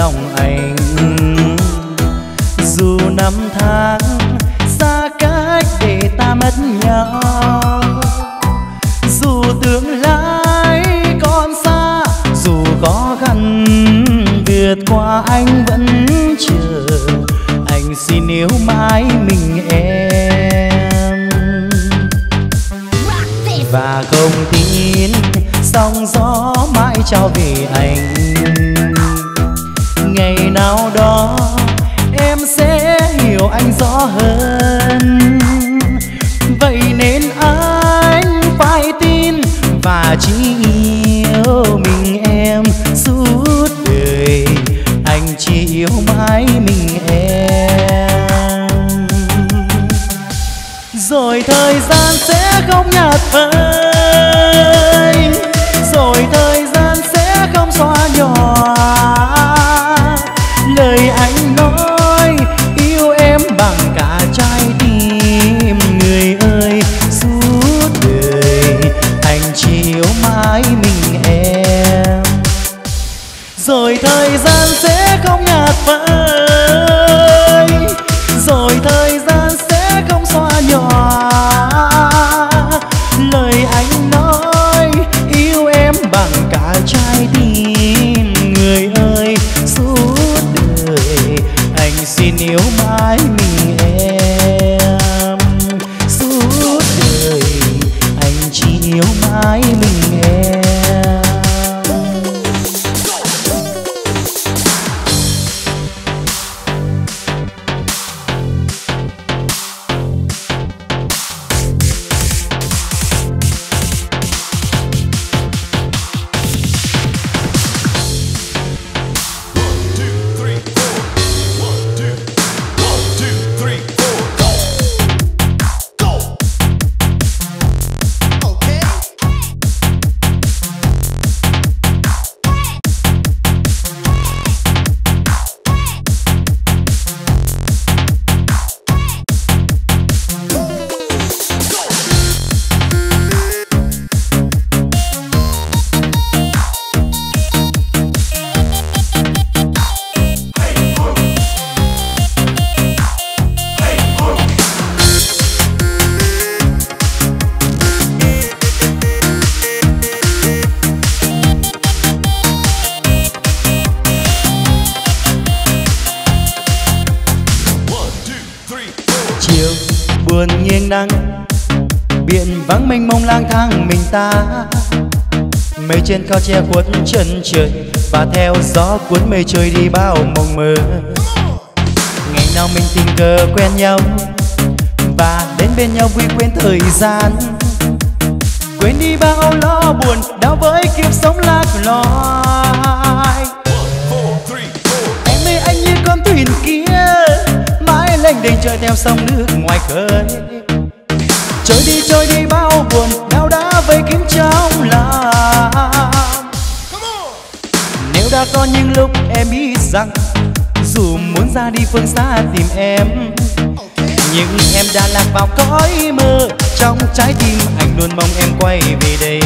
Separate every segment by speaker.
Speaker 1: lòng anh. Rồi thời gian mình ta. Mây trên cao che khuất chân trời, và theo gió cuốn mây trôi đi bao mộng mơ. Ngày nào mình tình cờ quen nhau, và đến bên nhau vui quên thời gian. Quên đi bao lo buồn, đau với kiếp sống lạc loài em ơi, anh như con thuyền kia, mãi lênh đênh trời theo sông nước ngoài khơi. Trôi đi trôi đi bao buồn vây kín trong lòng. Nếu đã có những lúc em biết rằng dù muốn ra đi phương xa tìm em nhưng em đã lạc vào cõi mơ. Trong trái tim anh luôn mong em quay về đây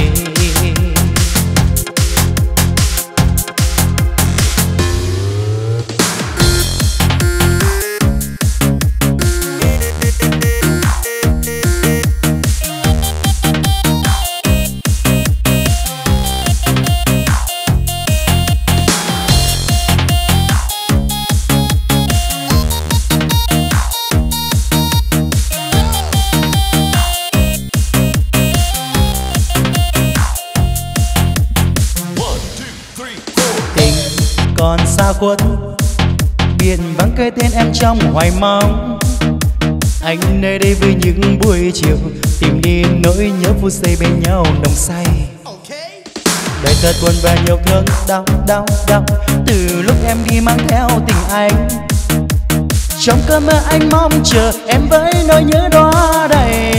Speaker 1: trong hoài mong. Anh nơi đây với những buổi chiều, tìm đi nỗi nhớ phút giây bên nhau nồng say. Đời thật buồn và nhiều thương đau đau đau. Từ lúc em đi mang theo tình anh. Trong cơn mơ anh mong chờ em với nỗi nhớ đó đầy.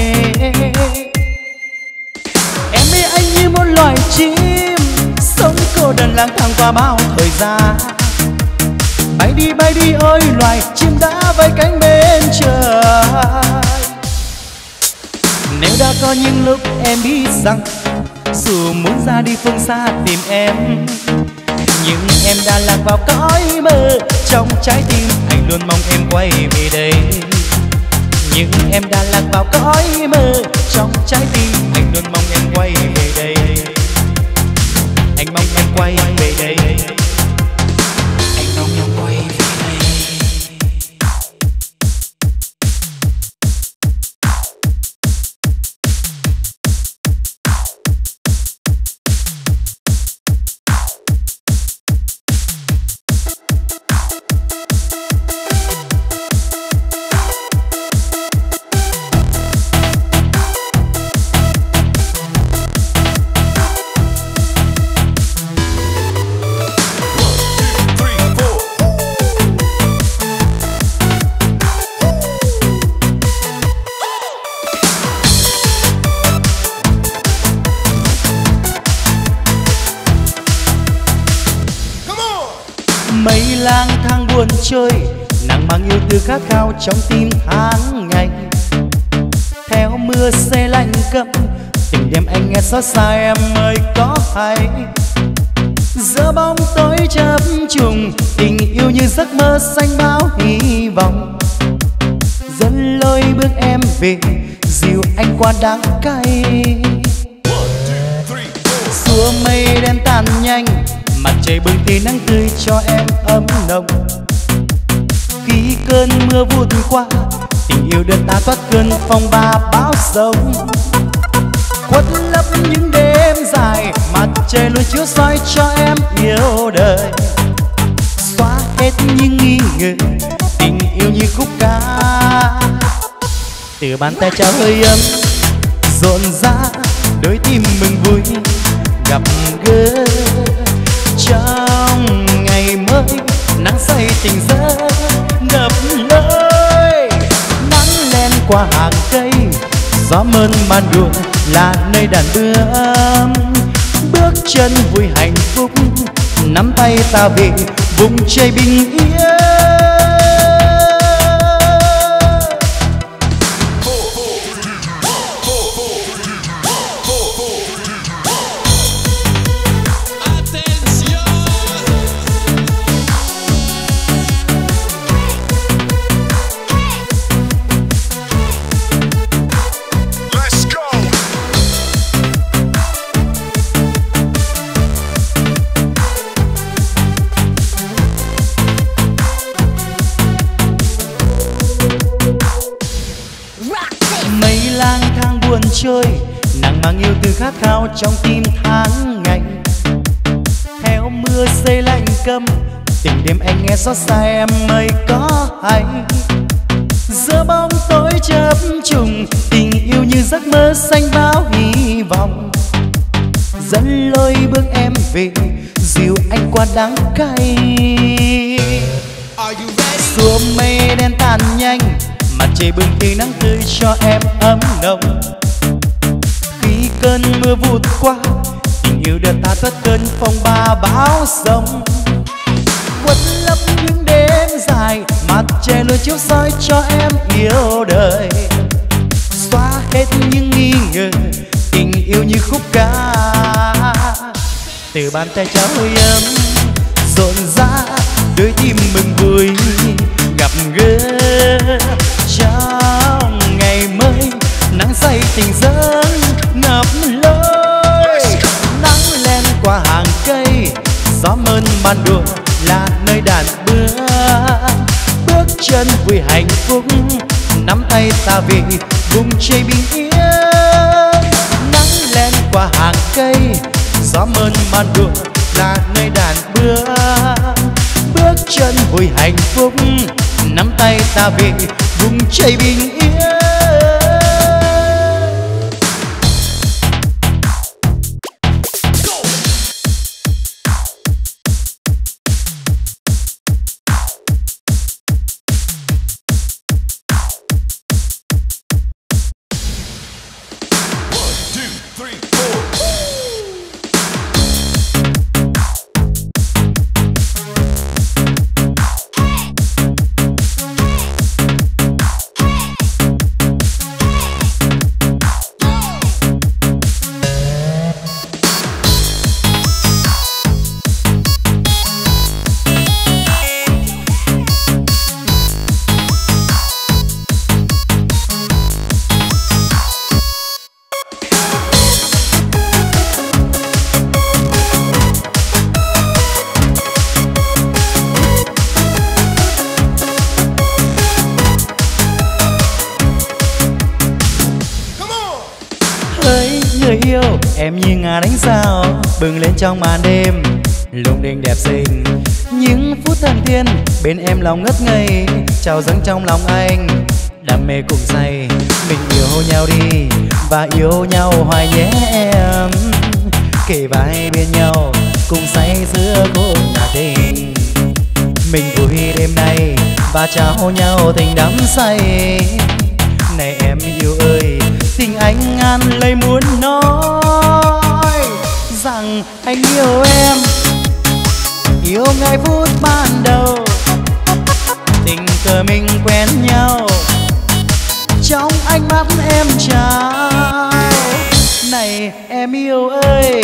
Speaker 1: Em với anh như một loài chim, sống cô đơn lang thang qua bao thời gian bay đi bay đi ơi, loài chim đã vây cánh bên trời. Nếu đã có những lúc em biết rằng dù muốn ra đi phương xa tìm em, nhưng em đã lạc vào cõi mơ trong trái tim, anh luôn mong em quay về đây. Nhưng em đã lạc vào cõi mơ trong trái tim, anh luôn mong em quay về đây. Anh mong em quay về đây. Xót xa em ơi, có hay? Giữa bóng tối chập trùng, tình yêu như giấc mơ xanh bao hy vọng. Dẫn lối bước em về, dìu anh qua đắng cay. Xua mây đen tan nhanh, mặt trời bừng tia nắng tươi cho em ấm nồng. Khi cơn mưa vụt qua, tình yêu đưa ta thoát cơn phong ba bão sông khuất lấp những đêm dài, mặt trời luôn chiếu soi cho em yêu đời. Xóa hết những nghi ngờ, tình yêu như khúc ca. Từ bàn tay trao hơi ấm, rộn rã, đôi tim mừng vui, gặp gỡ. Trong ngày mới, nắng say tình giấc ngập lối nắng len qua hàng cây, gió mơn man đường là nơi đàn bướm bước chân vui hạnh phúc, nắm tay ta về vùng trời bình yên. Khát khao trong tim tháng ngày. Theo mưa xây lạnh câm. Tình đêm anh nghe xót xa em mới có hay? Giữa bóng tối chớp trùng tình yêu như giấc mơ xanh bao hy vọng. Dẫn lối bước em về dìu anh qua đắng cay. Xuống mây đen tan nhanh mặt trời bừng tia nắng tươi cho em ấm nồng cơn mưa vụt qua, tình yêu đưa ta thoát cơn phong ba bão sông quất lấp những đêm dài, mặt trời luôn chiếu soi cho em yêu đời. Xóa hết những nghi ngờ, tình yêu như khúc ca. Từ bàn tay trao hơi ấm, rộn rã, đôi tim mừng vui, gặp gỡ trong say tình dâng ngập lối. Nắng len qua hàng cây gió mơn ban đùa là nơi đàn bước bước chân vui hạnh phúc nắm tay ta về vùng chơi bình yên. Nắng len qua hàng cây gió mơn ban đùa là nơi đàn bước bước chân vui hạnh phúc nắm tay ta về vùng chơi bình yên em à, đánh sao? Bừng lên trong màn đêm, lung linh đẹp xinh. Những phút thần tiên bên em lòng ngất ngây. Trào dâng trong lòng anh, đam mê cùng say. Mình yêu nhau đi, và yêu nhau hoài nhé em. Kề vai bên nhau, cùng say giữa cuộc nhà tình. Mình vui đêm nay, và trao nhau tình đắm say. Này em yêu ơi, tình anh ăn lấy muốn nói rằng anh yêu em. Yêu ngày phút ban đầu, tình cờ mình quen nhau. Trong ánh mắt em trao, này em yêu ơi,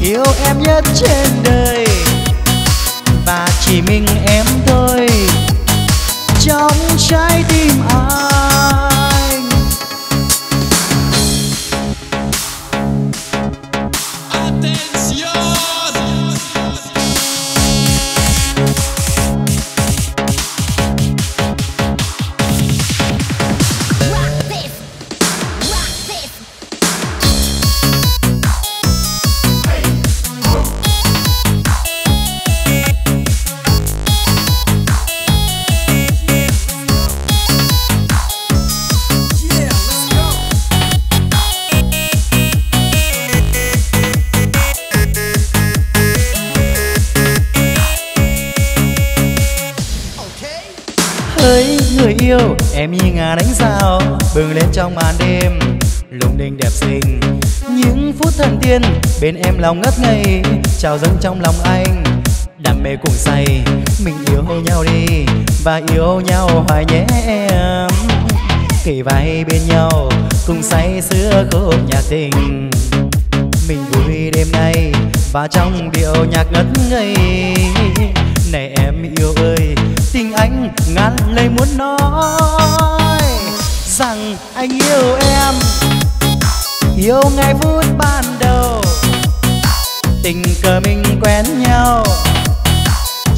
Speaker 1: yêu em nhất trên đời. Và chỉ mình em thôi. Trong trái tim em như ngà đánh sao bừng lên trong màn đêm. Lung linh đẹp xinh, những phút thần tiên bên em lòng ngất ngây, trào dâng trong lòng anh. Đam mê cuồng say, mình yêu nhau đi và yêu nhau hoài nhé em. Kề vai bên nhau, cùng say sưa khúc nhạc tình. Mình vui đêm nay và trong điệu nhạc ngất ngây. Này em yêu ơi tình anh ngàn lời muốn nói rằng anh yêu em. Yêu ngày phút ban đầu, tình cờ mình quen nhau.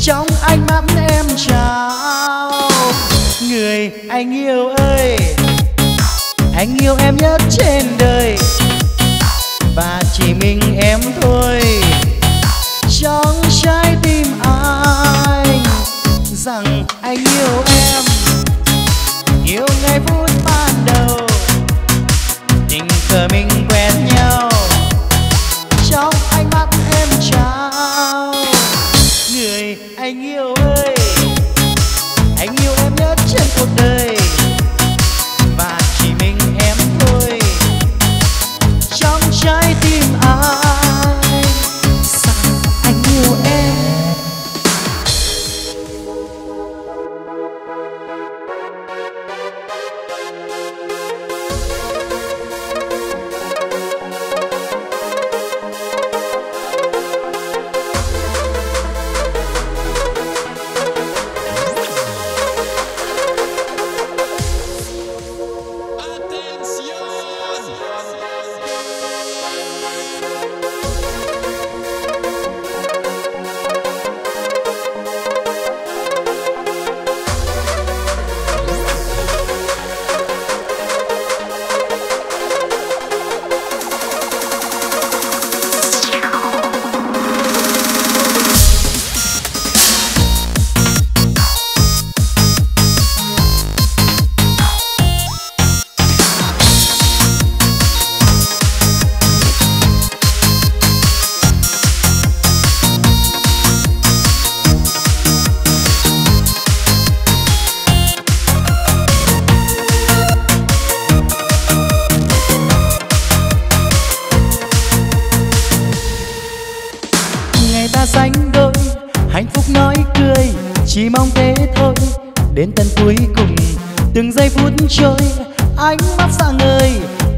Speaker 1: Trong ánh mắt em trao, người anh yêu ơi, anh yêu em nhất trên đời. Và chỉ mình em thôi. Rằng anh yêu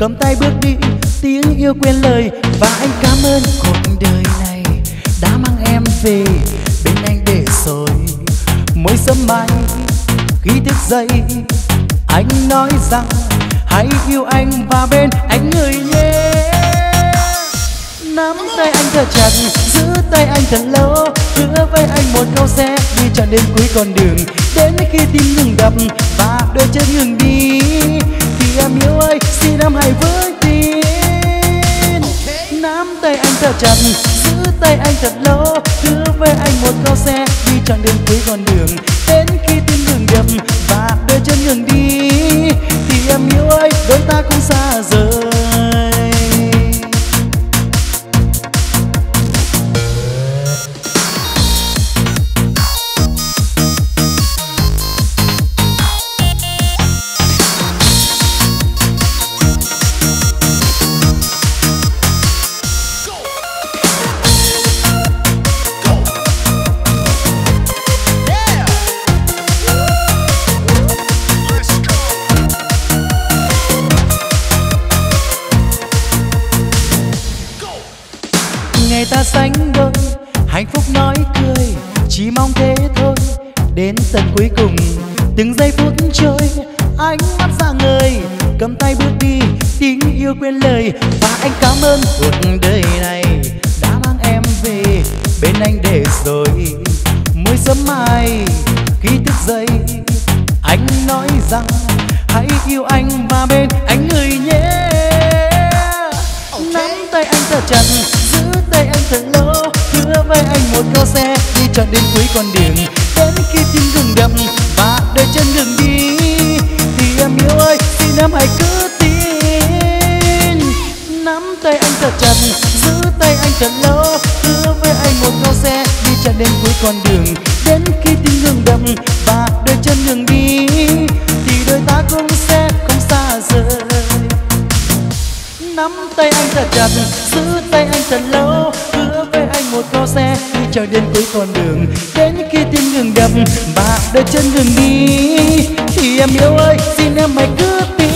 Speaker 1: cầm tay bước đi, tiếng yêu quên lời và anh cảm ơn. Cuộc đời này đã mang em về bên anh để rồi mỗi sớm mai khi thức dậy, anh nói rằng hãy yêu anh và bên anh người nhé. Nắm tay anh thật chặt, giữ tay anh thật lâu. Hứa với anh một câu sẽ đi cho đến cuối con đường. Đến khi tim ngừng đập và đôi chân ngừng đi em yêu ơi, xin em hãy với tin. Nắm tay anh thật chặt, giữ tay anh thật lâu. Hứa với anh một câu xe đi trọn đến cuối con đường. Đến khi tim ngừng đập và đôi chân ngừng đi, thì em yêu ơi, đôi ta cũng xa rời. Đến khi tim ngừng đập và đôi chân ngừng đi, thì đôi ta cũng sẽ không xa rời. Nắm tay anh thật chặt, giữ tay anh thật lâu, hứa với anh một câu xe đi chờ đến cuối con đường. Đến khi tim ngừng đập và đôi chân ngừng đi, thì em yêu ơi, xin em hãy cứ tin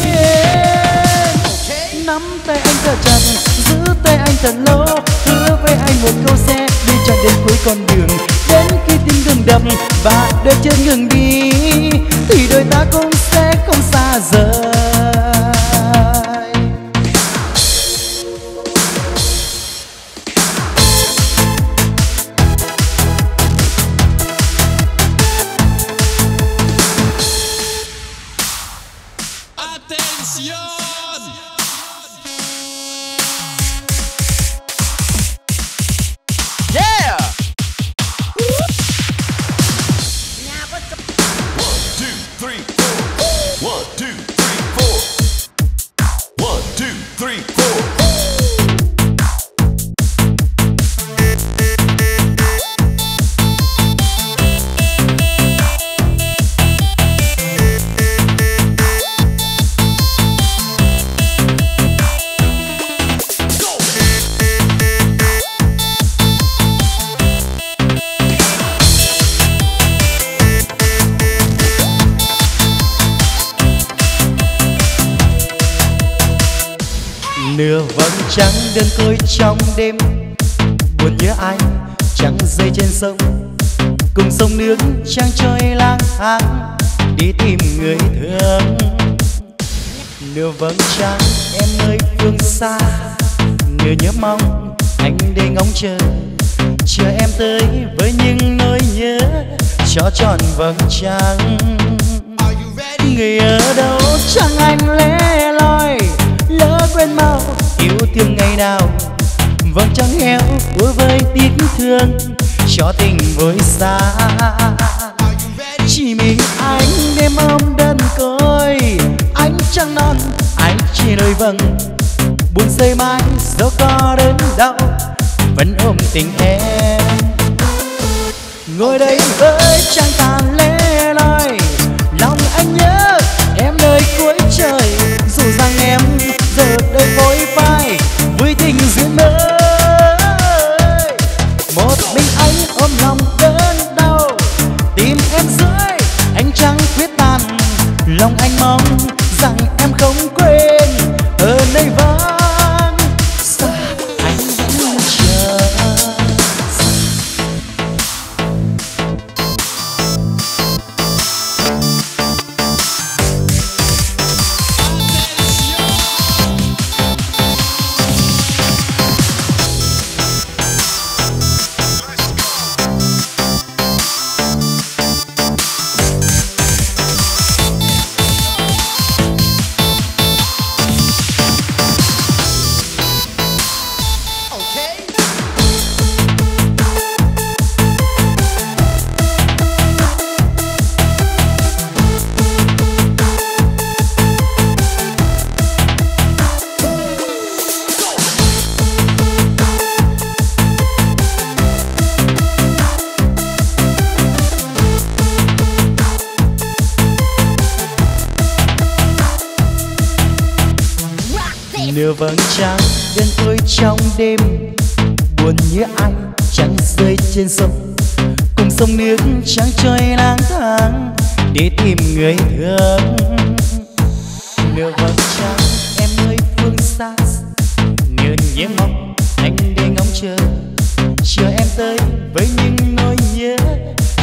Speaker 1: nắm tay anh thật chặt, giữ tay anh thật lâu, hứa với anh một câu xe đi chờ đến cuối con đường. Đến ngừng đập và đôi chân ngừng đi, thì đôi ta cũng sẽ không xa rời. Đơn côi trong đêm. Buồn nhớ anh trăng rơi trên sông. Cùng sông nước trăng trôi lang thang. Đi tìm người thương. Nửa vầng trăng, em ơi phương xa. Nửa nhớ mong anh đi ngóng chờ. Chờ em tới với những nỗi nhớ. Cho tròn vầng trăng. Người ở đâu? Chẳng anh lẻ loi. Lỡ quên mau yêu thương ngày nào vầng trăng heo vui với tiếc thương, cho tình vội xa chỉ mình anh đêm ôm đơn côi anh trăng non anh chỉ lời vâng. buồn say mãi dẫu có đến đâu vẫn ôm tình em ngồi đây với trăng tàn lên. Vội phai trên sông. Cùng sông nước trăng trôi lang thang đi tìm người thương. Nửa vầng trăng em ơi phương xa nửa nhớ mong anh để ngóng chờ. Chờ em tới với những nỗi nhớ,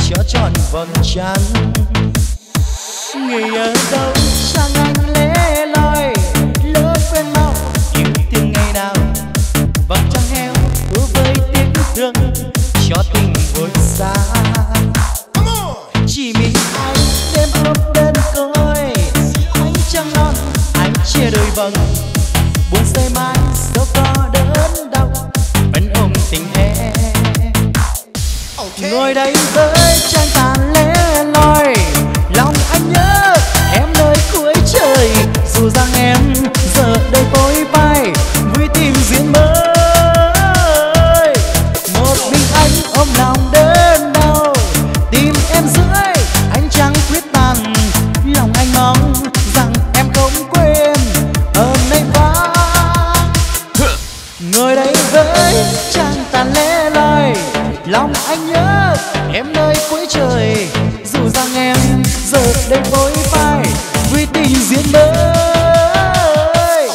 Speaker 1: cho tròn vầng trăng. Người ở đâu? Chẳng ai vầng buồn say mãi dẫu có đớn đau vẫn ôm tình em. Ngồi đây với trăng tàn em giờ đây vội vai vì tình duyên mới.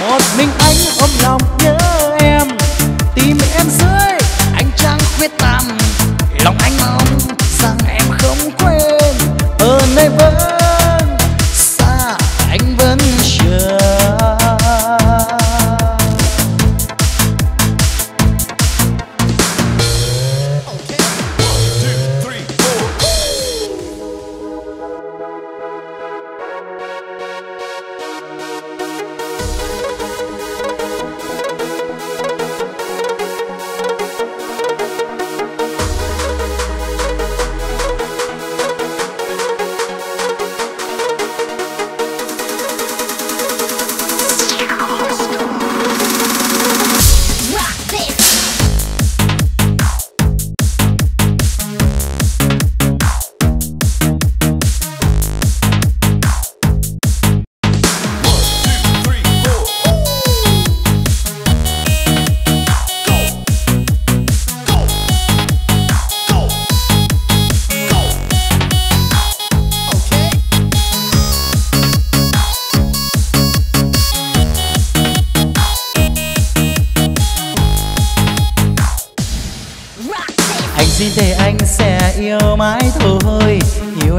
Speaker 1: Một mình anh ôm lòng nhớ em tìm em dưới anh chẳng quyết tâm. Lòng anh mong rằng em không quên, ở nơi vẫn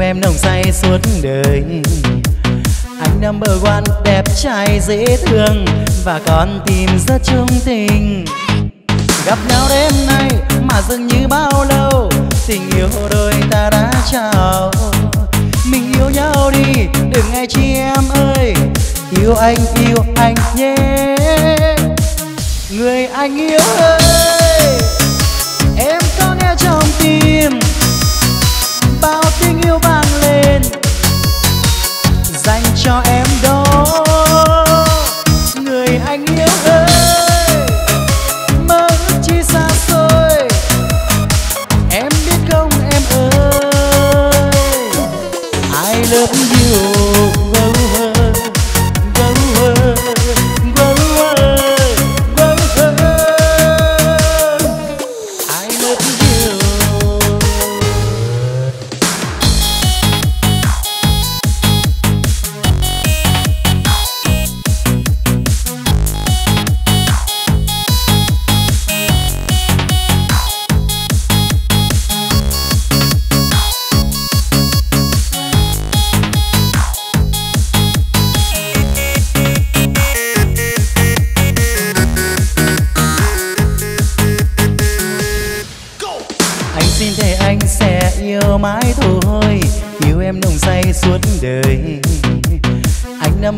Speaker 1: em nồng say suốt đời. Anh number one đẹp trai dễ thương và con tim rất trung tình. Gặp nhau đêm nay mà dường như bao lâu, tình yêu đôi ta đã chào mình yêu nhau đi, đừng nghe chi em ơi. Yêu anh yêu anh nhé. Người anh yêu ơi, em có nghe trong tim bao yêu vang lên. Dành cho em đó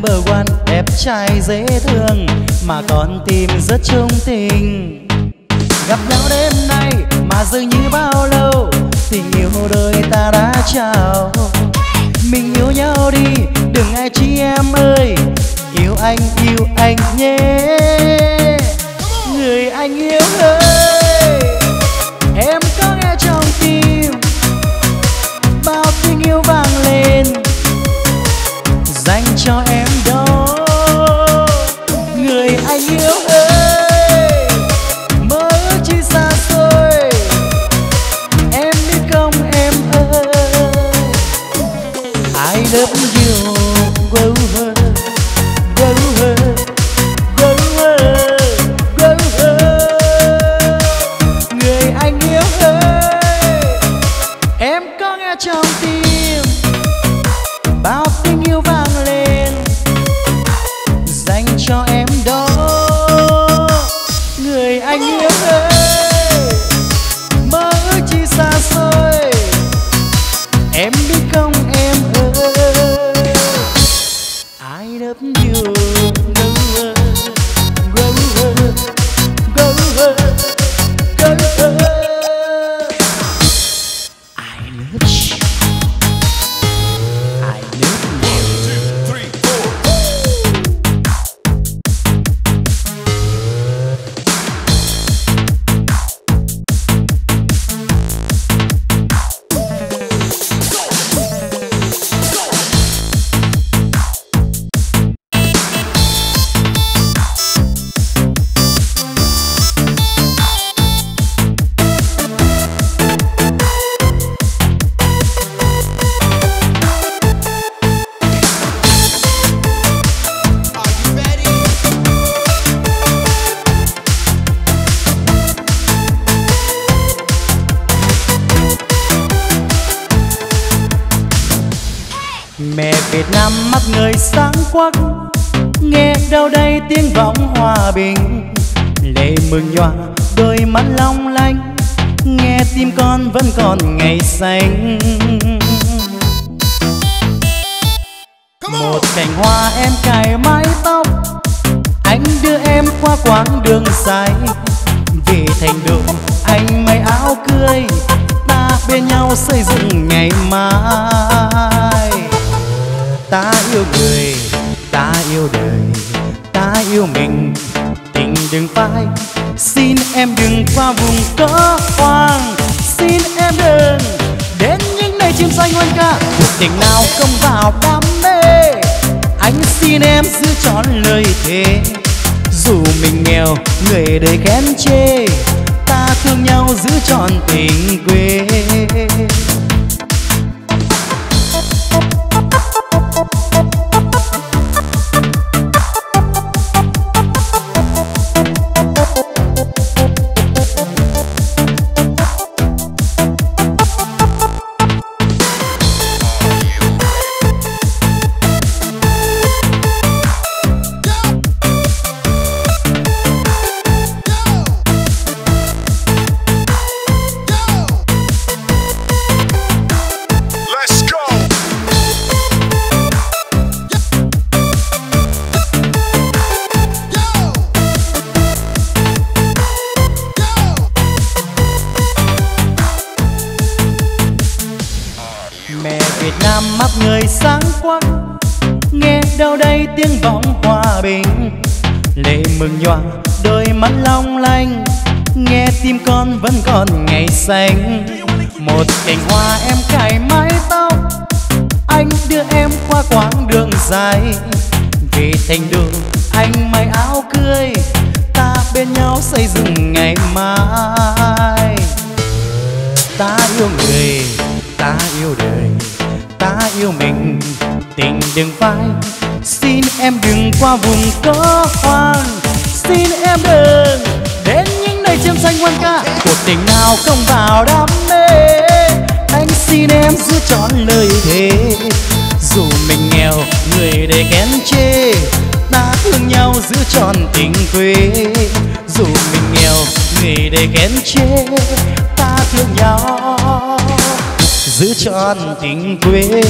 Speaker 1: number one đẹp trai dễ thương, mà con tim rất trung tình. Gặp nhau đêm nay mà dường như bao lâu tình yêu đời ta đã chào. Mình yêu nhau đi, đừng ai chi em ơi, yêu anh yêu anh nhé. Người anh yêu ơi. Mẹ Việt Nam mắt người sáng quắc Nghe đâu đây tiếng vọng hòa bình. Lệ mừng nhòa đôi mắt long lanh Nghe tim con vẫn còn ngày xanh. Một cành hoa em cài mái tóc Anh đưa em qua quãng đường dài. Vì thành đường anh may áo cưới Ta bên nhau xây dựng ngày mai Ta yêu người, ta yêu đời Ta yêu mình, tình đừng phai Xin em đừng qua vùng cỡ hoang Xin em đừng đến những nơi chim xanh quanh ca. Cuộc tình nào không vào đam mê Anh xin em giữ trọn lời thề. Dù mình nghèo, người đời khen chê Ta thương nhau giữ trọn tình quê. Mừng nhòa đôi mắt long lanh. Nghe tim con vẫn còn ngày xanh. Một cành hoa em cài mái tóc, anh đưa em qua quãng đường dài. Về thành đường, anh may áo cưới, ta bên nhau xây dựng ngày mai. Ta yêu người, ta yêu đời, ta yêu mình. Tình đừng phai, xin em đừng qua vùng có hoang xin em đừng đến những nơi chim xanh quanh ca. Cuộc tình nào không vào đam mê, anh xin em giữ trọn lời thề. Dù mình nghèo, người để kén chê, ta thương nhau giữ trọn tình quê. Dù mình nghèo, người để kén chê, ta thương nhau giữ trọn tình quê.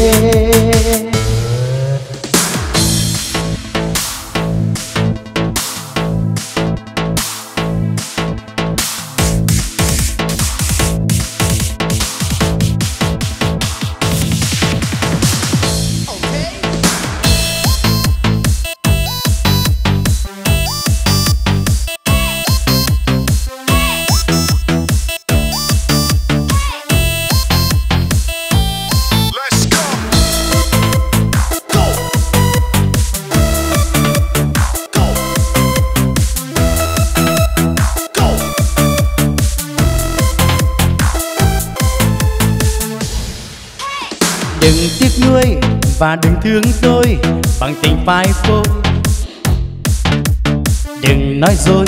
Speaker 1: Và đừng thương tôi bằng tình phai phôi đừng nói dối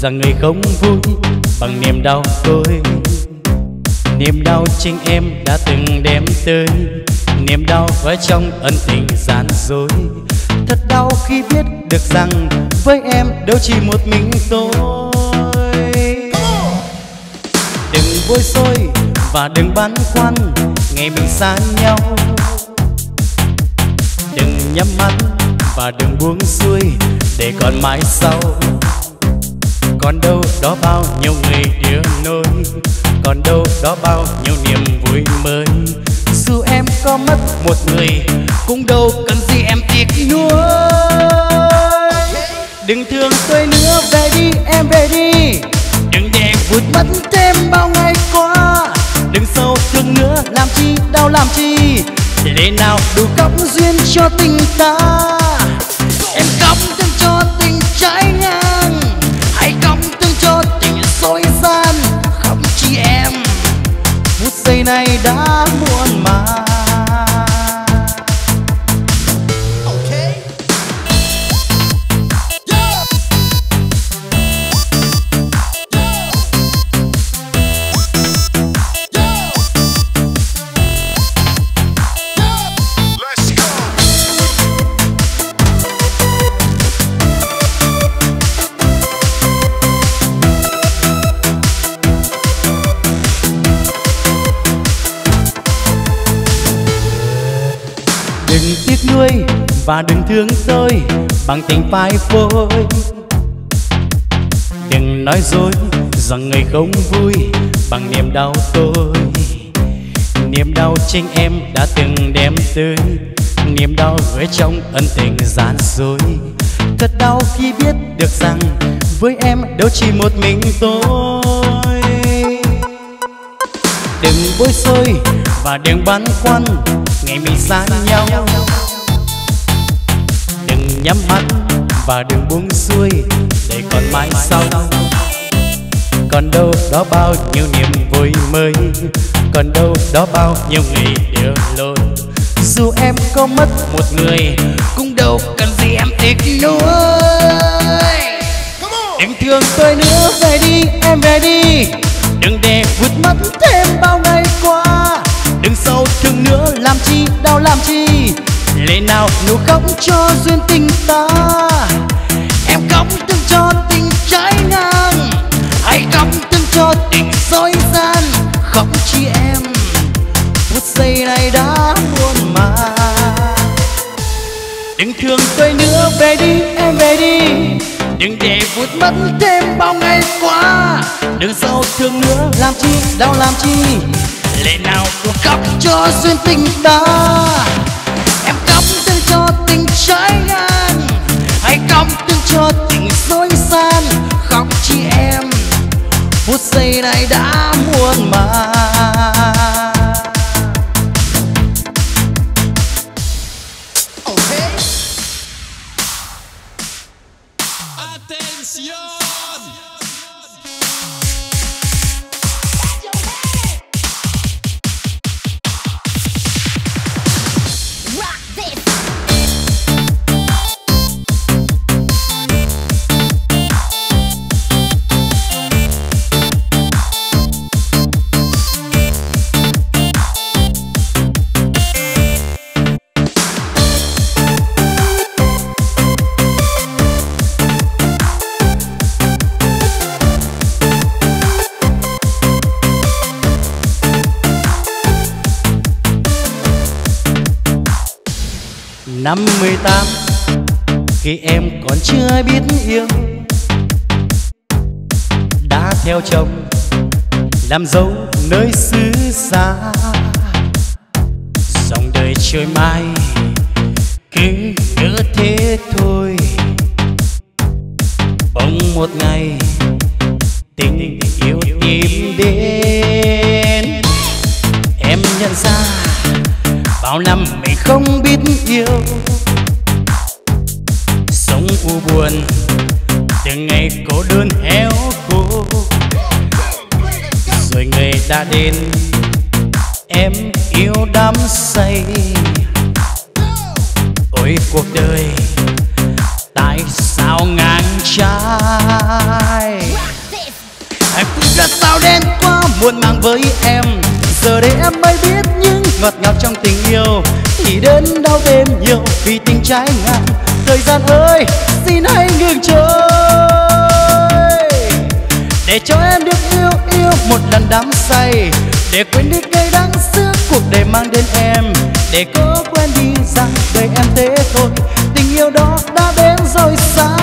Speaker 1: rằng người không vui bằng niềm đau tôi. Niềm đau chính em đã từng đem tới. Niềm đau ở trong ân tình gian dối. Thật đau khi biết được rằng với em đâu chỉ một mình tôi. Đừng bối rối và đừng băn khoăn, ngày mình xa nhau nhắm mắt và đừng buông xuôi để còn mãi sau. Còn đâu đó bao nhiêu người đưa nối còn đâu đó bao nhiêu niềm vui mới. Dù em có mất một người, cũng đâu cần gì em tiếc nuối. Đừng thương tôi nữa, về đi, em về đi. Đừng để vụt mất thêm bao ngày qua. Đừng sâu thương nữa, làm chi đau làm chi để nào đủ cõng duyên cho tình ta. Em cõng tương cho tình trái ngang. Hãy cõng tương cho tình dối gian. Không chỉ em. Phút giây này đã muộn. Và đừng thương tôi bằng tình phai phôi. Đừng nói dối, rằng người không vui bằng niềm đau tôi. Niềm đau chính em đã từng đem tới niềm đau gửi trong ân tình gian dối. Thật đau khi biết được rằng với em đâu chỉ một mình tôi. Đừng bối rối và đừng băn khoăn, ngày mình xa nhau nhắm mắt và đừng buông xuôi để còn mãi sau. Còn đâu đó bao nhiêu niềm vui mới, còn đâu đó bao nhiêu ngày đưa lối dù em có mất một người, cũng đâu cần gì em tiếc nuối.
Speaker 2: Em.
Speaker 1: Đừng thương tôi nữa về đi, em về đi. Đừng để vượt mất thêm bao ngày qua. Đừng sâu thương nữa, làm chi, đau làm chi. Lệ nào. Nụ khóc cho duyên tình ta, Em khóc từng cho tình trái ngang. Hãy khóc từng cho tình dối gian, Không chỉ em Phút giây này đã muôn mà Đừng thương tôi nữa, về đi, em về đi. Đừng để vụt mất thêm bao ngày qua. Đừng sâu thương nữa, làm chi, đau làm chi. Lệ nào khóc cho duyên tình ta trái ngang. Hãy khóc tương cho tình dối gian khóc chi em. Phút giây này đã muôn màng. Khi em còn chưa biết yêu. Đã theo chồng, làm dâu nơi xứ xa. Dòng đời trôi mai cứ ngỡ thế thôi. Bỗng một ngày, tình yêu tìm đến. Em nhận ra bao năm mình không biết yêu u buồn. Từng ngày cô đơn héo khô rồi người đã đến, em yêu đắm say. Ôi, cuộc đời tại sao ngang trái? Hạnh đã sao đen quá, muộn màng với em. Giờ đây em mới biết những ngọt ngào trong tình yêu. Thì đến đau thêm nhiều vì tình trái ngang thời gian ơi, xin hãy ngừng trôi để cho em được yêu yêu một lần đắm say. Để quên đi cay đắng xưa cuộc đời mang đến em. Để có quen đi rằng đời em thế thôi. Tình yêu đó đã đến rồi sao?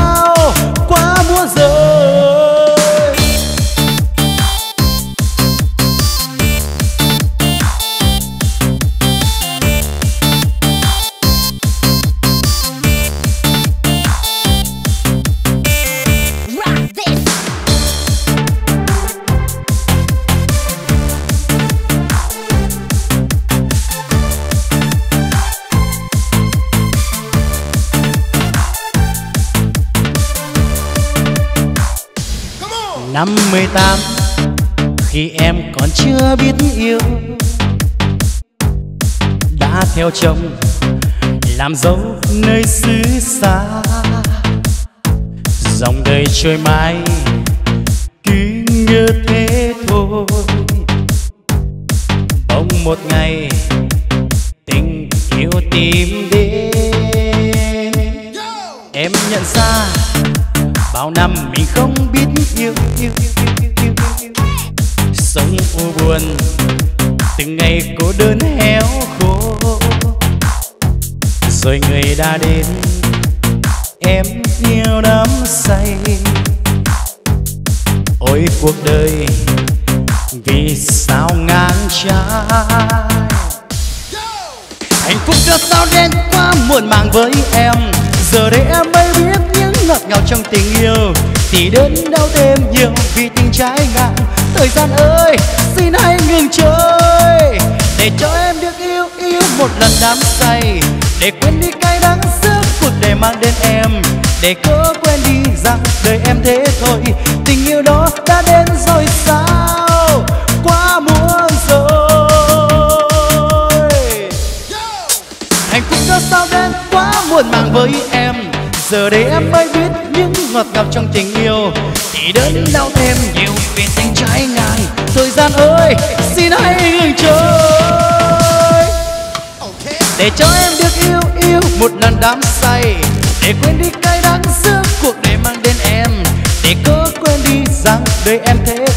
Speaker 1: Theo chồng, làm dâu nơi xứ xa. Dòng đời trôi mãi, cứ như thế thôi. Bỗng một ngày, tình yêu tìm đến. Em nhận ra bao năm mình không biết yêu yêu yêu yêu yêu yêu sống u buồn, từng ngày cô đơn héo khô rồi người đã đến. Em yêu đắm say. Ôi cuộc đời vì sao ngang trái hạnh phúc đã sao đến quá muộn màng với em. Giờ đây em mới biết những ngọt ngào trong tình yêu. Thì đến đau thêm nhiều vì tình trái ngang. Thời gian ơi xin hãy ngừng chơi, để cho em được yêu yêu một lần đắm say để quên đi cay đắng xưa cuộc đời mang đến em. Để cứ quên đi rằng đời em thế thôi. Tình yêu đó đã đến rồi sao? Quá muộn rồi. Hạnh phúc đó sao đến quá muộn màng với em. Giờ đây em mới biết những ngọt ngào trong tình yêu. Thì đến đau thêm nhiều vì tình trái ngang thời gian ơi, xin hãy ngừng trôi để cho em được yêu yêu một lần đắm say. Để quên đi cay đắng giữa cuộc đời mang đến em. Để cố quên đi rằng đời em thế